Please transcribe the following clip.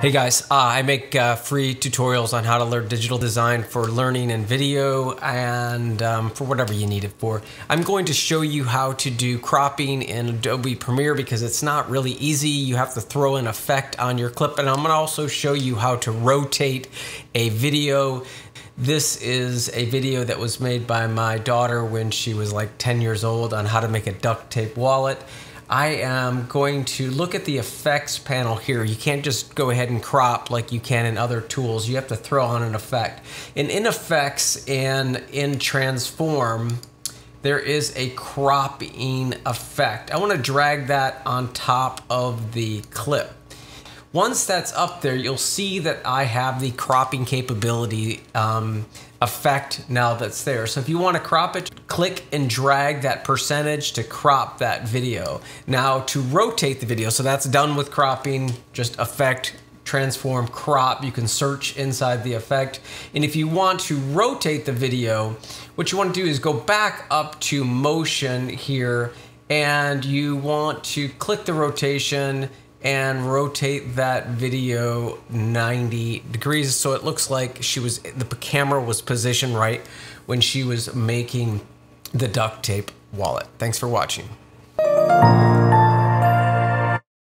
Hey guys, uh, I make uh, free tutorials on how to learn digital design for learning and video and um, for whatever you need it for. I'm going to show you how to do cropping in Adobe Premiere because it's not really easy. You have to throw an effect on your clip and I'm going to also show you how to rotate a video. This is a video that was made by my daughter when she was like 10 years old on how to make a duct tape wallet. I am going to look at the effects panel here. You can't just go ahead and crop like you can in other tools. You have to throw on an effect. And in effects and in transform, there is a cropping effect. I want to drag that on top of the clip. Once that's up there, you'll see that I have the cropping capability um, effect now that's there. So if you want to crop it, click and drag that percentage to crop that video. Now to rotate the video, so that's done with cropping, just effect, transform, crop. You can search inside the effect. And if you want to rotate the video, what you want to do is go back up to motion here and you want to click the rotation and rotate that video 90 degrees so it looks like she was the camera was positioned right when she was making the duct tape wallet. Thanks for watching.